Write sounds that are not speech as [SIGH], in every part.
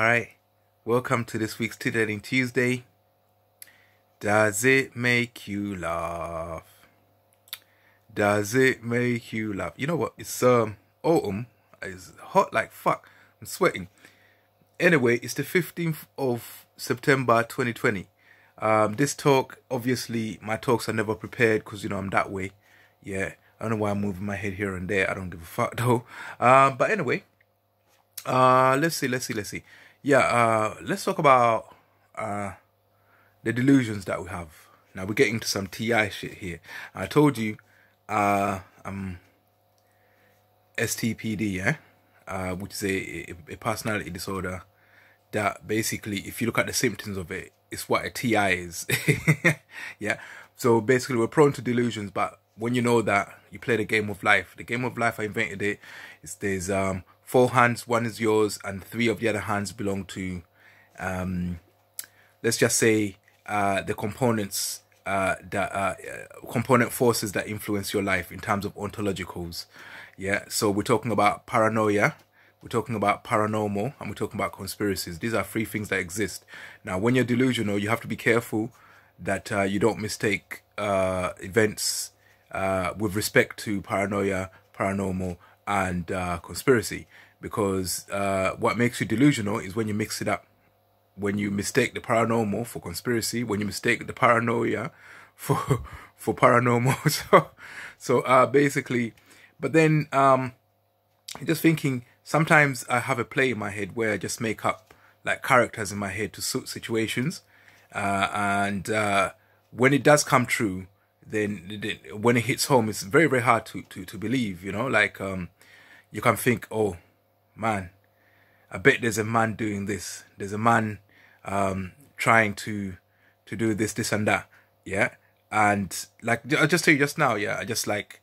Alright, welcome to this week's Titillating Tuesday. Does it make you laugh? Does it make you laugh? You know what? It's um autumn. It's hot like fuck. I'm sweating. Anyway, it's the 15th of September 2020. Um, this talk, obviously, my talks are never prepared because, you know, I'm that way. Yeah, I don't know why I'm moving my head here and there. I don't give a fuck [LAUGHS] though. Um, but anyway, uh, let's see, let's see, let's see. Yeah, uh, let's talk about uh, the delusions that we have. Now we're getting to some TI shit here. I told you, uh, I'm STPD, yeah, uh, which is a, a personality disorder that basically, if you look at the symptoms of it, it's what a TI is. [LAUGHS] yeah. So basically, we're prone to delusions, but when you know that you play the game of life, the game of life, I invented it. It's there's um four hands, one is yours, and three of the other hands belong to, um, let's just say, uh, the components uh, that uh, component forces that influence your life in terms of ontologicals. Yeah, so we're talking about paranoia, we're talking about paranormal, and we're talking about conspiracies. These are three things that exist. Now, when you're delusional, you have to be careful that uh, you don't mistake uh, events uh, with respect to paranoia, paranormal, and uh, conspiracy. Because uh, what makes you delusional is when you mix it up. When you mistake the paranormal for conspiracy, when you mistake the paranoia [LAUGHS] for for paranormal. [LAUGHS] So, so uh, basically, but then um, just thinking sometimes I have a play in my head where I just make up like characters in my head to suit situations. Uh, and uh, when it does come true, then when it hits home, it's very, very hard to, to, to believe, you know, like um, you can think, oh, man, I bet there's a man doing this. There's a man um, trying to to do this, this and that. Yeah. And like, I just tell you just now, yeah, I just like,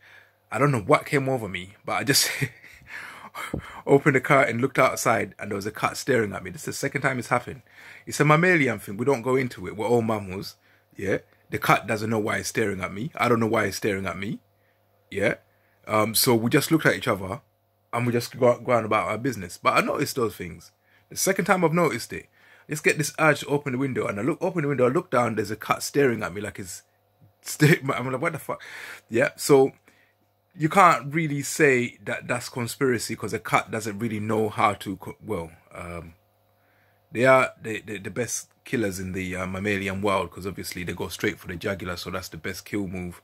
I don't know what came over me, but I just [LAUGHS] opened the car and looked outside and there was a cat staring at me. This is the second time it's happened. It's a mammalian thing. We don't go into it. We're all mammals. Yeah. The cat doesn't know why it's staring at me. I don't know why it's staring at me. Yeah. Um, so we just looked at each other and we just go, go on about our business. But I noticed those things. The second time I've noticed it, I just get this urge to open the window and I look open the window, I look down, there's a cat staring at me like it's [LAUGHS] I'm like, what the fuck? Yeah. So you can't really say that that's conspiracy because a cat doesn't really know how to, well, um, they are the, the, the best killers in the uh, mammalian world because obviously they go straight for the jugular, so that's the best kill move.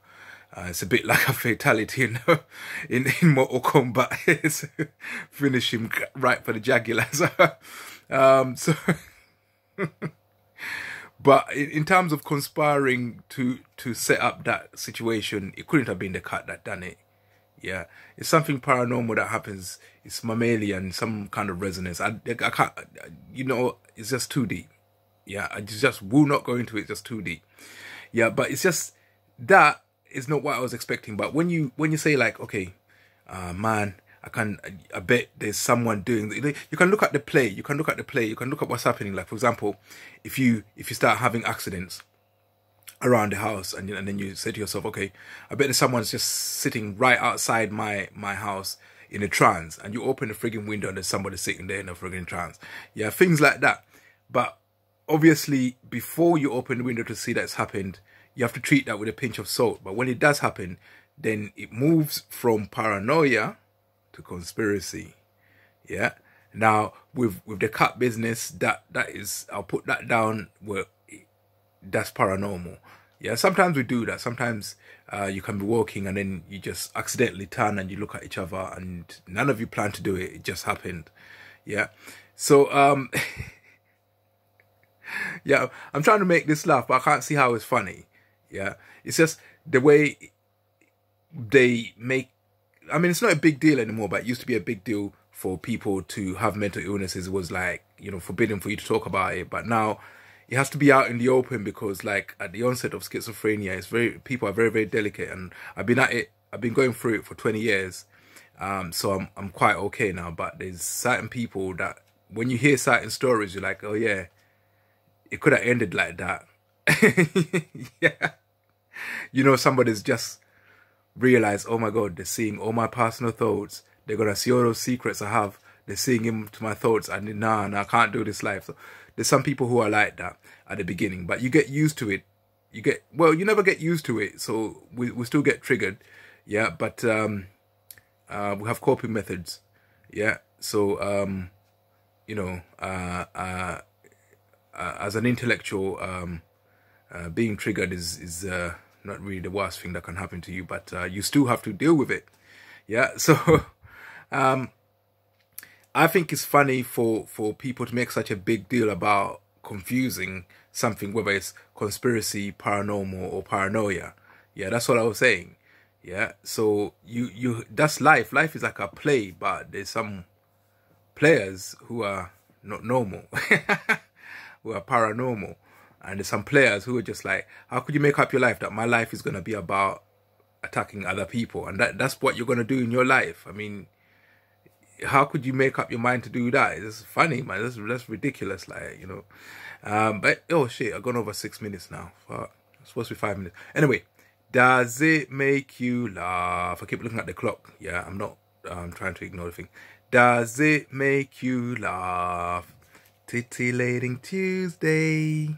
Uh, it's a bit [LAUGHS] like a fatality in [LAUGHS] in, in Mortal Kombat. [LAUGHS] finish him right for the jugular. So, um, so but in, in, terms of conspiring to to set up that situation, it couldn't have been the cat that done it. Yeah, it's something paranormal that happens. It's mammalian, some kind of resonance. I, I can't, you know, it's just too deep. Yeah, I just will not go into it. Just too deep. Yeah, but it's just that is not what I was expecting. But when you when you say like, okay, uh, man, I can I bet there's someone doing. You can look at the play. You can look at the play. You can look at what's happening. Like for example, if you if you start having accidents around the house and, and then you say to yourself okay i bet someone's just sitting right outside my my house in a trance and you open the frigging window and there's somebody sitting there in a frigging trance. Yeah things like that. But obviously before you open the window to see that's happened you have to treat that with a pinch of salt. But when it does happen then it moves from paranoia to conspiracy. Yeah? Now with with the cat business that that is i'll put that down where that's paranormal. Yeah, sometimes we do that. Sometimes uh, you can be walking and then you just accidentally turn and you look at each other and none of you plan to do it. It just happened. Yeah. So, um, [LAUGHS] yeah, I'm trying to make this laugh, but I can't see how it's funny. Yeah. It's just the way they make, I mean, it's not a big deal anymore, but it used to be a big deal for people to have mental illnesses. It was like, you know, forbidden for you to talk about it. But now it has to be out in the open because like at the onset of schizophrenia it's very people are very very delicate and i've been at it i've been going through it for 20 years um, so i'm i'm quite okay now but there's certain people that when you hear certain stories you're like oh yeah it could have ended like that. [LAUGHS] Yeah. You know somebody's just realized oh my god they're seeing all my personal thoughts. They're gonna see all those secrets i have. They sing him to my thoughts and nah, nah, I can't do this life. So there's some people who are like that at the beginning, but you get used to it. You get well, you never get used to it, so we we still get triggered, yeah. But um, uh, we have coping methods, yeah. So um, you know, uh, uh, uh as an intellectual, um, uh, being triggered is is uh, not really the worst thing that can happen to you, but you still have to deal with it, yeah. [LAUGHS] So um, I think it's funny for for people to make such a big deal about confusing something, whether it's conspiracy, paranormal, or paranoia. Yeah, that's what I was saying. Yeah, so you you that's life. Life is like a play, but there's some players who are not normal, [LAUGHS] who are paranormal, and there's some players who are just like, how could you make up your life that my life is gonna be about attacking other people, and that that's what you're gonna do in your life. I mean, how could you make up your mind to do that? It's funny, man. That's that's ridiculous, like you know. Um, but oh shit, I've gone over six minutes now. Fuck. It's supposed to be five minutes. Anyway, does it make you laugh? I keep looking at the clock. Yeah, I'm not I'm trying to ignore the thing. Does it make you laugh? Titillating Tuesday.